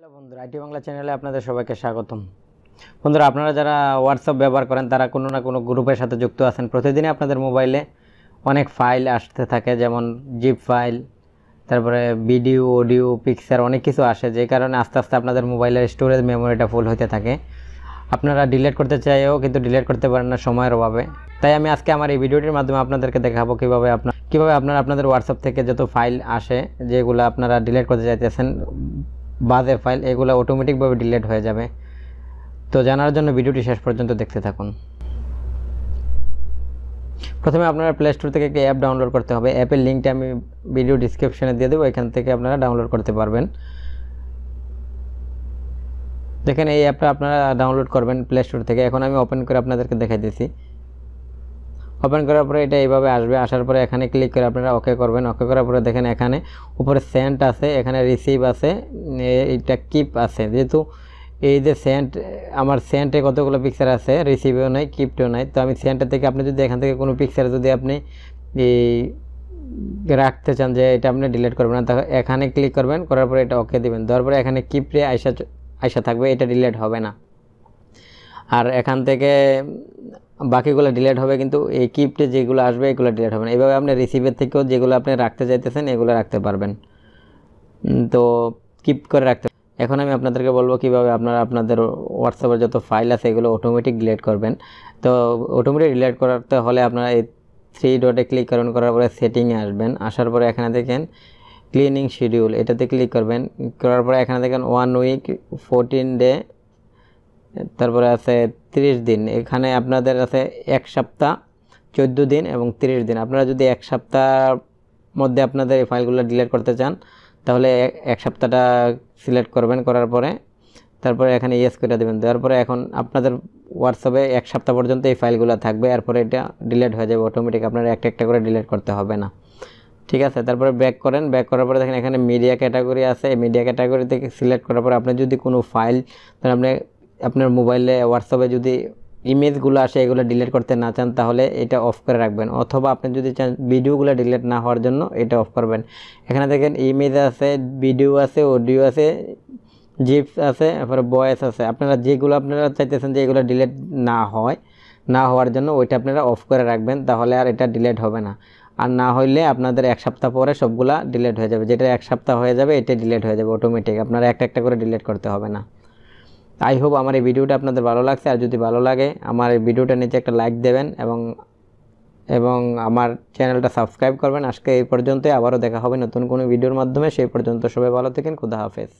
Hello বন্ধুরা, IT Bangla চ্যানেলে আপনাদের সবাইকে স্বাগতম। বন্ধুরা, আপনারা যারা হোয়াটসঅ্যাপ ব্যবহার করেন, তারা কোনো না কোনো গ্রুপের সাথে যুক্ত আছেন। প্রতিদিনই আপনাদের মোবাইলে অনেক ফাইল আসতে থাকে, যেমন জিপ ফাইল, তারপরে ভিডিও, অডিও, পিকচার, অনেক কিছু আসে, যে কারণে আস্তে আস্তে আপনাদের মোবাইলের স্টোরেজ মেমোরিটা ফুল হতে থাকে। আপনারা ডিলেট করতে চাইও কিন্তু ডিলেট করতে পারেন না সময়ের অভাবে। তাই আমি আজকে আমার এই ভিডিওটির মাধ্যমে আপনাদেরকে দেখাবো কীভাবে আপনার কীভাবে আপনারা আপনাদের হোয়াটসঅ্যাপ থেকে যত ফাইল আসে, যেগুলো আপনারা ডিলেট করতে চাইতেছেন বাদে ফাইল এগুলো অটোমেটিকভাবে ডিলিট হয়ে যাবে। তো জানার জন্য ভিডিওটি শেষ পর্যন্ত দেখতে থাকুন। প্রথমে আপনারা প্লে স্টোর থেকে একটি অ্যাপ ডাউনলোড করতে হবে। অ্যাপের লিঙ্কটা আমি ভিডিও ডিসক্রিপশনে দিয়ে দেবো। এখান থেকে আপনারা ডাউনলোড করতে পারবেন। দেখেন, এই অ্যাপটা আপনারা ডাউনলোড করবেন প্লে স্টোর থেকে। এখন আমি ওপেন করে আপনাদেরকে দেখাই দিচ্ছি ওপেন করার পরে এটা এইভাবে আসবে। আসার পরে এখানে ক্লিক করে আপনারা ওকে করবেন। ওকে করার পরে দেখেন এখানে উপরে সেন্ট আছে, এখানে রিসিভ আছে, এ- এইটা কিপ আছে। যেহেতু এই যে সেন্ট আমার সেন্টে কতগুলো পিকচার আছে? রিসিভেও নাই কিপটেও নাই। তো আমি সেন্টের থেকে আপনি যদি এখান থেকে কোনো পিকচার যদি আপনি এই রাখতে চান যে এটা আপনি ডিলিট করবেন না, তাহলে এখানে ক্লিক করবেন, করার পরে এটা ওকে দিবেন। দেওয়ার পরে এখানে কিপরে আইসা চ- আইসা থাকবে, এটা ডিলিট হবে না। আর এখান থেকে বাকিগুলো ডিলেট হবে কিন্তু এই কিপটে যেগুলো আসবে, এগুলো ডিলেট হবে না। এভাবে আপনি রিসিভের থেকেও যেগুলো আপনি রাখতে চাইতেছেন, এগুলো রাখতে পারবেন। তো কিপ করে রাখতে এখন আমি আপনাদেরকে বলব কীভাবে আপনারা আপনাদের হোয়াটসঅ্যাপের যত ফাইল আছে, এগুলো অটোমেটিক ডিলেট করবেন। তো অটোমেটিক ডিলেট করতে হলে আপনারা এই থ্রি ডটে ক্লিক করবেন করার পরে সেটিংয়ে আসবেন। আসার পরে এখানে দেখেন ক্লিনিং শিডিউল এটাতে ক্লিক করবেন। করার পরে এখানে দেখেন ওয়ান উইক ফোরটিন ডে তারপরে আছে তিরিশ দিন। এখানে আপনাদের আছে এক সপ্তাহ, চোদ্দ দিন এবং তিরিশ দিন। আপনারা যদি এক সপ্তাহ মধ্যে আপনাদের এই ফাইলগুলো ডিলিট করতে চান, তাহলে এক- সপ্তাহটা সিলেক্ট করবেন, করার পরে তারপরে এখানে ইয়েস করে দেবেন। দেওয়ার পরে এখন আপনাদের হোয়াটসঅ্যাপে এক সপ্তাহ পর্যন্ত এই ফাইলগুলো থাকবে। এরপরে এটা ডিলিট হয়ে যাবে অটোমেটিক আপনারা একটা একটা করে ডিলিট করতে হবে না। ঠিক আছে? তারপরে ব্যাক করেন। ব্যাক করার পরে দেখেন এখানে মিডিয়া ক্যাটাগরি আছে। মিডিয়া ক্যাটাগরি থেকে সিলেক্ট করার পরে আপনি যদি কোনো ফাইল আপনি আপনার মোবাইলে হোয়াটসঅ্যাপে যদি ইমেজগুলো আসে, এগুলো ডিলিট করতে না চান, তাহলে এটা অফ করে রাখবেন। অথবা আপনি যদি চান ভিডিওগুলো ডিলিট না হওয়ার জন্য, এটা অফ করবেন। এখানে দেখেন ইমেজ আছে ভিডিও আছে অডিও আছে জিপস আছে, তারপরে ভয়েস আছে। আপনারা যেগুলো আপনারা চাইতেছেন যে এগুলো ডিলিট না হয়, না হওয়ার জন্য ওইটা আপনারা অফ করে রাখবেন, তাহলে আর এটা ডিলিট হবে না। আর না হইলে আপনাদের এক সপ্তাহ পরে সবগুলা ডিলিট হয়ে যাবে। যেটা এক সপ্তাহ হয়ে যাবে, এটা ডিলিট হয়ে যাবে অটোমেটিক আপনারা একটা একটা করে ডিলিট করতে হবে না। আই হোপ আমার এই ভিডিওটা আপনাদের ভালো লাগছে, আর যদি ভালো লাগে, আমার এই ভিডিওটা নিচে একটা লাইক দেবেন এবং এবং আমার চ্যানেলটা সাবস্ক্রাইব করবেন। আজকে এই পর্যন্তই, আবারও দেখা হবে নতুন কোনো ভিডিওর মাধ্যমে। সেই পর্যন্ত সবাই ভালো থাকেন, খুদা হাফেজ।